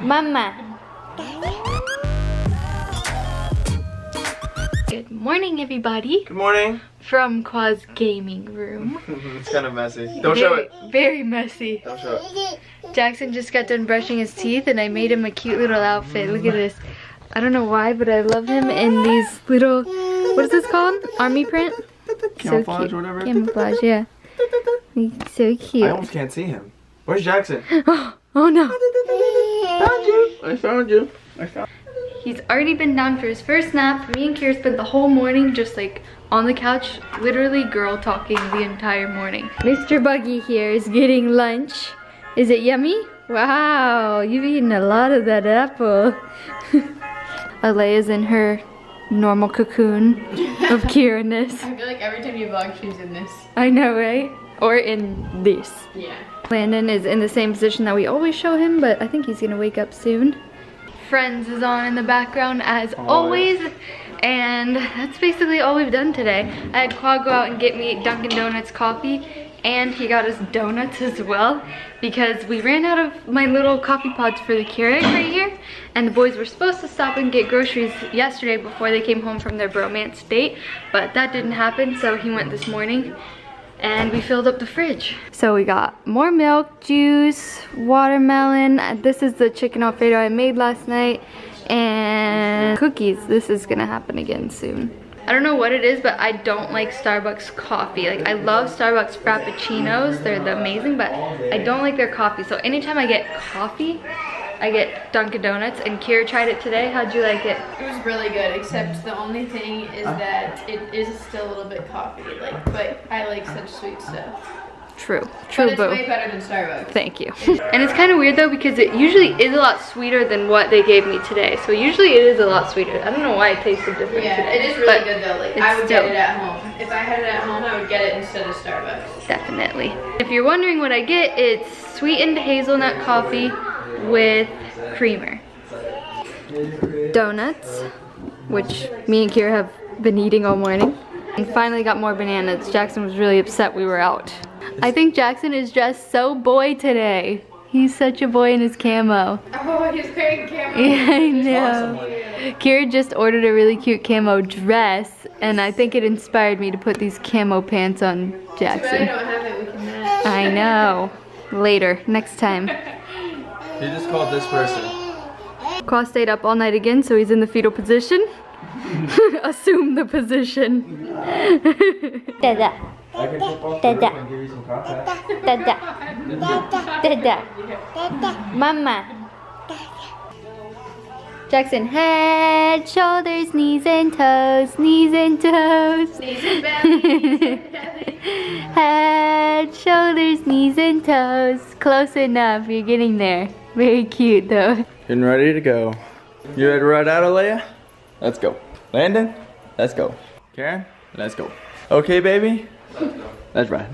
Mama. Good morning, everybody. Good morning. From Khoa's gaming room. it's kind of messy. Don't show it. Very messy. Don't show it. Jackson just got done brushing his teeth and I made him a cute little outfit. Look at this. I don't know why, but I love him in these little, what is this called? Army print? Camouflage so or whatever. Camouflage, yeah. He's so cute. I almost can't see him. Where's Jackson? Oh, oh no. Found you. I found you. I found He's already been down for his first nap. Me and Kyra spent the whole morning just like on the couch, literally girl talking the entire morning. Mr. Buggy here is getting lunch. Is it yummy? Wow, you've eaten a lot of that apple. Alea's in her normal cocoon of Kyra-ness. I feel like every time you vlog, she's in this. I know, right? Or in this. Yeah. Landon is in the same position that we always show him, but I think he's gonna wake up soon. Friends is on in the background as Oh, always. And that's basically all we've done today. I had Quad go out and get me Dunkin' Donuts coffee and he got us donuts as well because we ran out of my little coffee pods for the Keurig right here and the boys were supposed to stop and get groceries yesterday before they came home from their bromance date but that didn't happen so he went this morning and we filled up the fridge. So we got more milk, juice, watermelon. This is the chicken alfredo I made last night and cookies. This is gonna happen again soon. I don't know what it is, but I don't like Starbucks coffee. Like I love Starbucks Frappuccinos, they're the amazing, but I don't like their coffee. So anytime I get coffee, I get Dunkin' Donuts and Kyra tried it today. How'd you like it? It was really good, except the only thing is that it is still a little bit coffee, like, but I like such sweet stuff. True, But true it's boo. way better than Starbucks. Thank you. and it's kind of weird though because it usually is a lot sweeter than what they gave me today. So usually it is a lot sweeter. I don't know why it tasted different Yeah, today. it is really but good though. Like, I would still- get it at home. If I had it at home, I would get it instead of Starbucks. Definitely. If you're wondering what I get, it's sweetened hazelnut coffee with creamer. Donuts, which me and Kyra have been eating all morning. And finally got more bananas. Jackson was really upset we were out. I think Jackson is dressed so boy today. He's such a boy in his camo. Oh, he's wearing camo. Yeah, I know. Kyra just ordered a really cute camo dress, and I think it inspired me to put these camo pants on Jackson. don't have it. We can match. I know. Later, next time. He just called this person. Khoa stayed up all night again, so he's in the fetal position. Assume the position. Dada, I can flip off the roof and give you some contact. dada, dada, mama. Jackson, head, shoulders, knees and toes, knees and toes. Knees and belly. Head, shoulders, knees and toes. Close enough, you're getting there. Very cute though. Getting ready to go. You ready to ride out, Alea? Let's go. Landon, let's go. Keren, let's go. Okay, baby? Let's ride.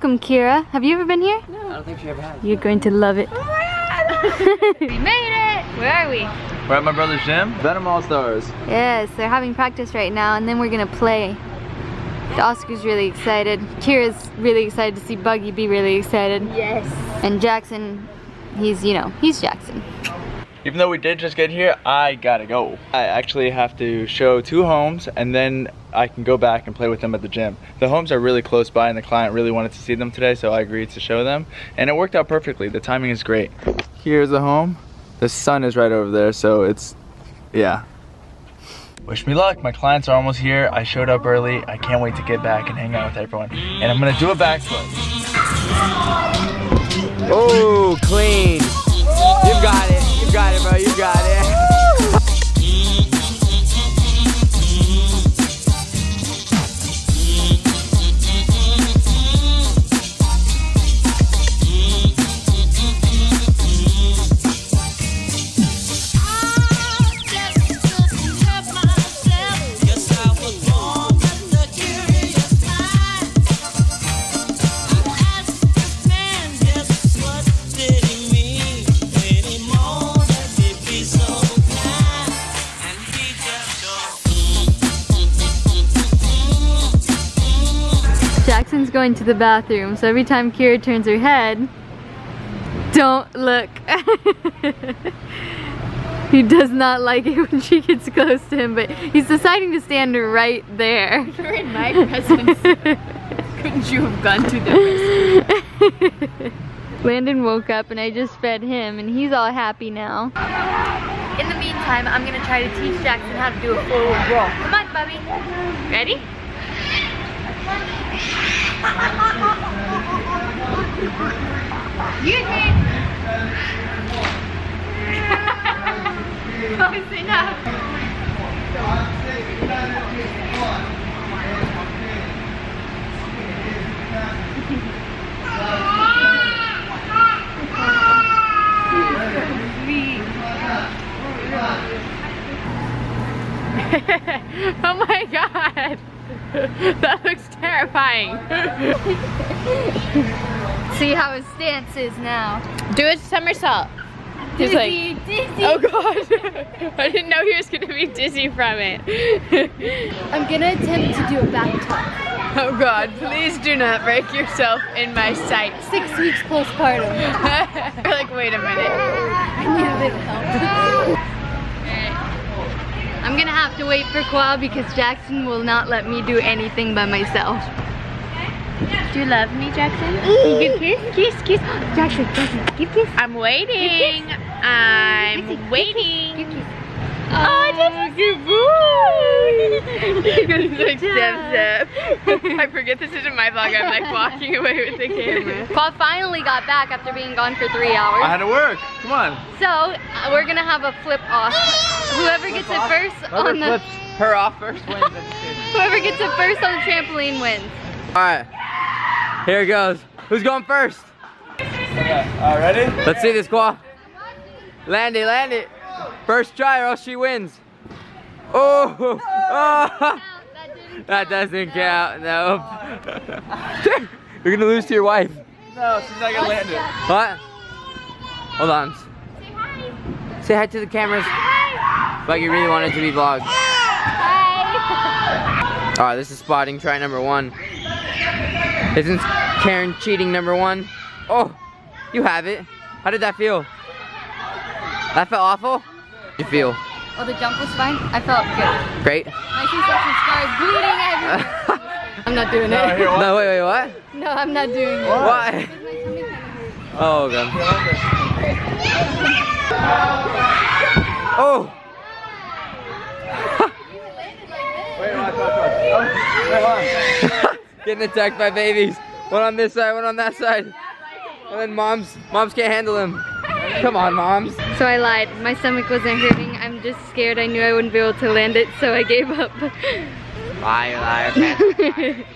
Welcome, Kyra. Have you ever been here? No. I don't think she ever has. You're going to love it. Oh we made it! Where are we? We're at my brother's gym. Venom All Stars. Yes, they're having practice right now, and then we're gonna play. The Oscar's really excited. Kyra's really excited to see Buggy be really excited. yes. And Jackson, he's, you know, he's Jackson. Even though we did just get here, I gotta go. I actually have to show two homes and then I can go back and play with them at the gym. The homes are really close by and the client really wanted to see them today, so I agreed to show them. And it worked out perfectly. The timing is great. Here's the home. The sun is right over there, so it's, yeah. Wish me luck. My clients are almost here. I showed up early. I can't wait to get back and hang out with everyone. And I'm gonna do a backflip. Oh, clean. Going to the bathroom, so every time Kyra turns her head, don't look. he does not like it when she gets close to him, but he's deciding to stand right there. You're in my presence. Couldn't you have gone to the Landon woke up and I just fed him and he's all happy now. In the meantime, I'm gonna try to teach Jackson how to do a forward roll. Come on, Bubby. Ready? Use me! Close enough. oh my god! that looks terrifying. See how his stance is now. Do a somersault. He's Dizzy, like, dizzy. oh god. I didn't know he was gonna be dizzy from it. I'm gonna attempt to do a back tuck. oh god, please do not break yourself in my sight. Six weeks postpartum. You're like, wait a minute. I need a little help. I'm gonna have to wait for Khoa because Jackson will not let me do anything by myself. Do you love me, Jackson? Give kiss, kiss, kiss. Jackson, Jackson, give kiss. I'm waiting. I'm Give waiting. kiss. Oh, Oh, good boy. Good like job. step, step. I forget this isn't my vlog. I'm like walking away with the camera. Khoa finally got back after being gone for three hours. I had to work. Come on. So uh, we're gonna have a flip off. Whoever gets it first on the her off first wins. whoever gets it first on the trampoline wins. Alright. Here it goes. Who's going first? All ready? Let's see this squaw. Land it, land it. First try or else she wins. Oh, oh. that doesn't count. Nope. You're gonna lose to your wife. No, she's not gonna land it. What? Hold on. Say hi to the cameras. Like you really want it to be vlogged. Alright, this is spotting try number one. Isn't Keren cheating number one? Oh, you have it. How did that feel? That felt awful? you feel? Oh, the jump was fine. I felt good. Great? My C-section scar is bleeding everywhere. I'm not doing it. here, no, wait, wait, what? No, I'm not doing it. Why? Oh, God. Oh! Wait, watch, watch, watch. Oh, wait, hold on. Getting attacked by babies. One on this side, one on that side. And then moms, moms can't handle him. Come on, moms. So I lied. My stomach wasn't hurting. I'm just scared. I knew I wouldn't be able to land it, so I gave up. Liar, liar.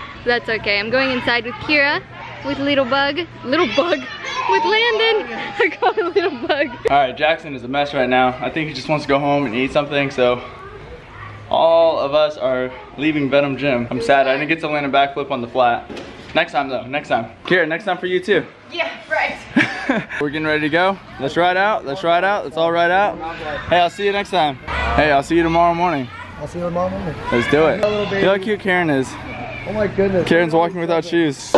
That's okay. I'm going inside with Kyra, with Little Bug, Little Bug, with Landon. I call him Little Bug. All right, Jackson is a mess right now. I think he just wants to go home and eat something, so all of us are leaving Venom Gym. I'm sad I didn't get to land a backflip on the flat. Next time though, next time. Kyra, next time for you too. Yeah, right. We're getting ready to go. Let's ride out, let's ride out, let's all ride out. Hey, I'll see you next time. Hey, I'll see you tomorrow morning. I'll see you tomorrow morning. Let's do it. Look how cute Keren is. Oh my goodness. Keren's walking without shoes.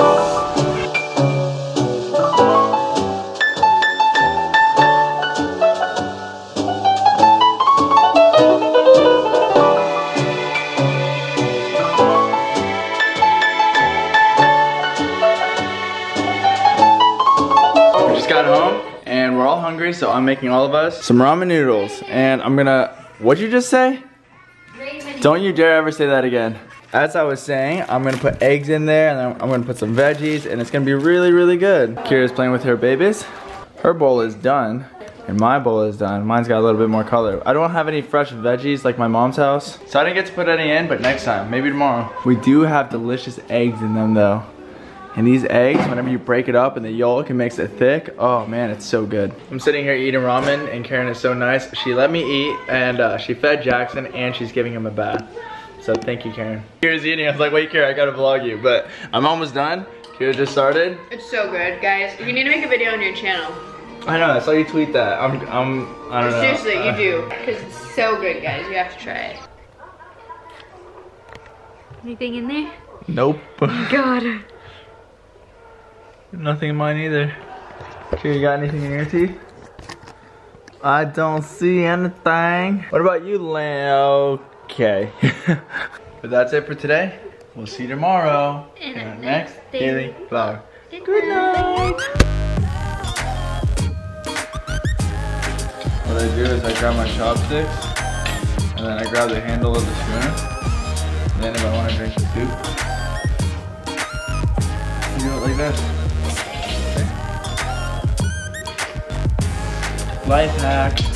So I'm making all of us some ramen noodles. And I'm gonna, what'd you just say? Don't you dare ever say that again. As I was saying, I'm gonna put eggs in there and then I'm gonna put some veggies and it's gonna be really, really good. Kyra's playing with her babies. Her bowl is done and my bowl is done. Mine's got a little bit more color. I don't have any fresh veggies like my mom's house. So I didn't get to put any in, but next time, maybe tomorrow. We do have delicious eggs in them though. And these eggs, whenever you break it up in the yolk, it makes it thick. Oh man, it's so good. I'm sitting here eating ramen and Keren is so nice. She let me eat and uh, she fed Jackson and she's giving him a bath. So thank you, Keren. Kyra's eating. I was like, wait, Kyra, I gotta vlog you. But I'm almost done. Kyra just started. It's so good, guys. You need to make a video on your channel. I know, I saw you tweet that. I'm, I'm, I don't know. Seriously, Uh, you do. Because it's so good, guys. You have to try it. Anything in there? Nope. God. Nothing in mine either. Okay, you got anything in your teeth? I don't see anything. What about you, Lan? Okay. but that's it for today. We'll see you tomorrow In our next daily vlog. Good night. What I do is I grab my chopsticks and then I grab the handle of the spoon. And then if I want to drink the soup, I do it like this. Life hack.